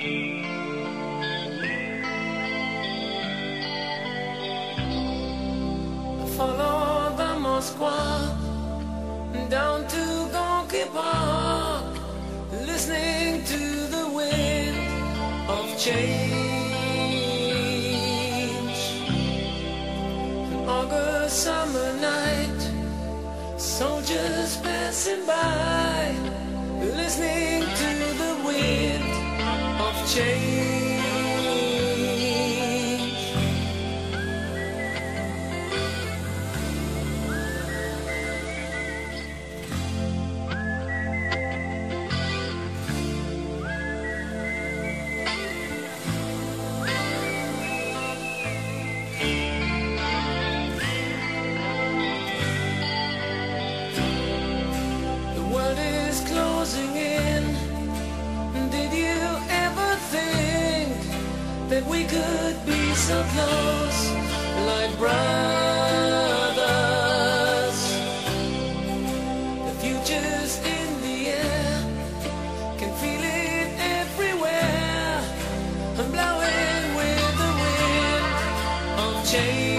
Follow the Moskwa down to Gorky Park, listening to the wind of change. An August summer night, soldiers passing by, listening change. that we could be so close, like brothers. The future's in the air, can feel it everywhere. I'm blowing with the wind of change.